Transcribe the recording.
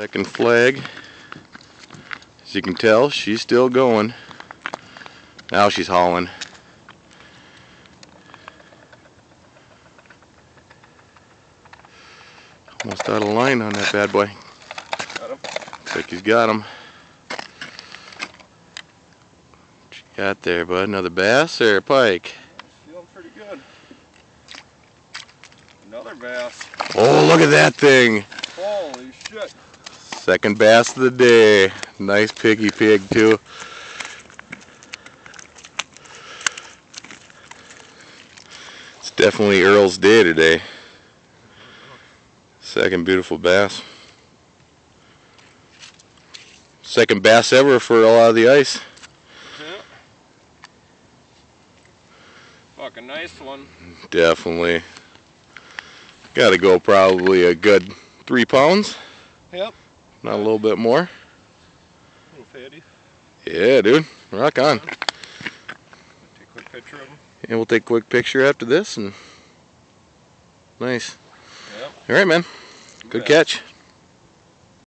Second flag. As you can tell, she's still going. Now she's hauling. Almost out of line on that bad boy. Got him. Looks like he's got him. What you got there, bud? Another bass or a pike? Feeling pretty good. Another bass. Oh, look at that thing! Holy shit. Second bass of the day. Nice piggy pig, too. It's definitely Earl's day today. Second beautiful bass. Second bass ever for a lot of the ice. Yeah. Fucking nice one. Definitely. Gotta go probably a good three pounds. Yep. Not a little bit more. Little fatty. Yeah, dude. Rock on. Take a quick picture of him. And we'll take a quick picture after this and nice. Yep. All right, man. Good Yeah. catch.